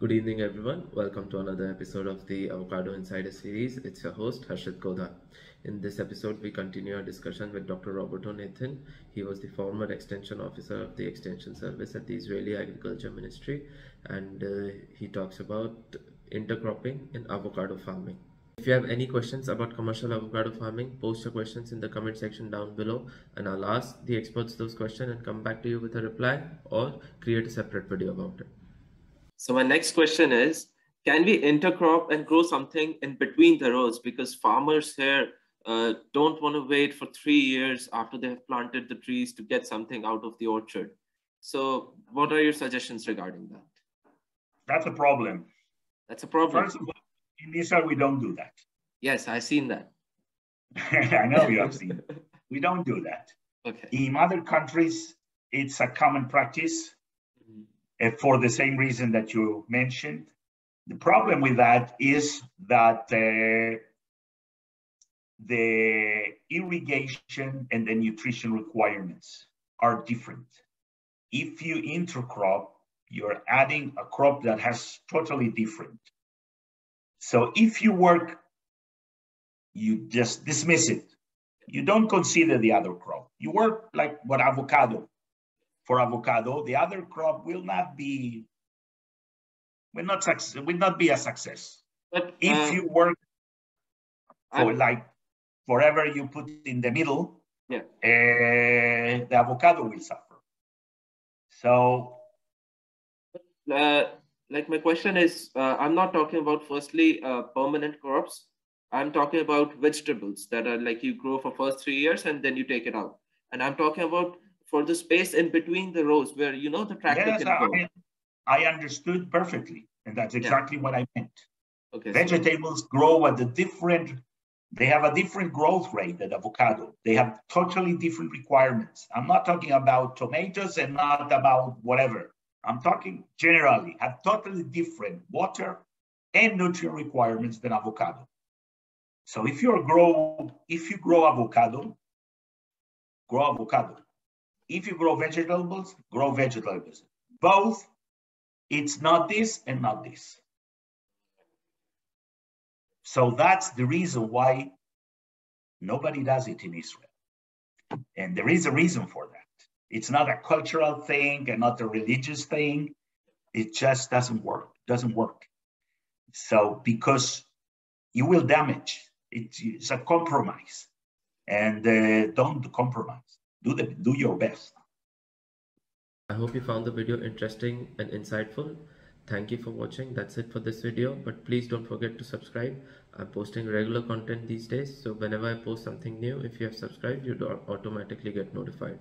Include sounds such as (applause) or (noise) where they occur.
Good evening, everyone. Welcome to another episode of the Avocado Insider series. It's your host, Harshit Godha. In this episode, we continue our discussion with Dr. Roberto Nathan. He was the former Extension Officer of the Extension Service at the Israeli Agriculture Ministry, and uh, he talks about intercropping in avocado farming. If you have any questions about commercial avocado farming, post your questions in the comment section down below and I'll ask the experts those questions and come back to you with a reply or create a separate video about it. So my next question is, can we intercrop and grow something in between the rows? Because farmers here uh, don't want to wait for three years after they have planted the trees to get something out of the orchard. So what are your suggestions regarding that? That's a problem. That's a problem. First of all, in Israel, we don't do that. Yes, I've seen that. (laughs) I know you have seen. (laughs) We don't do that. Okay. In other countries, it's a common practice uh, for the same reason that you mentioned. The problem with that is that uh, the irrigation and the nutrition requirements are different. If you intercrop, you're adding a crop that has totally different. So if you work, you just dismiss it. You don't consider the other crop. You work like what avocado for avocado, the other crop will not be will not success will not be a success. But If uh, you work for I'm- like forever you put in the middle, Yeah. uh, the avocado will suffer. So uh, like my question is, uh, I'm not talking about firstly uh, permanent crops. I'm talking about vegetables that are like you grow for first three years and then you take it out. And I'm talking about for the space in between the rows where you know the tractor yes, can go. I, I understood perfectly, and that's exactly what I meant. Okay. so- Vegetables grow at a different, they have a different growth rate than avocado. They have totally different requirements. I'm not talking about tomatoes and not about whatever. I'm talking generally, have totally different water and nutrient requirements than avocado. So if you grow, if you grow avocado, grow avocado. If you grow vegetables, grow vegetables. Both, it's not this and not this. So that's the reason why nobody does it in Israel. And there is a reason for that. It's not a cultural thing and not a religious thing. It just doesn't work. Doesn't work. So because you will damage. It's, a compromise, and uh, don't compromise. Do the do your best. I hope you found the video interesting and insightful. Thank you for watching. That's it for this video. But please don't forget to subscribe. I'm posting regular content these days. So whenever I post something new, if you have subscribed, you automatically get notified.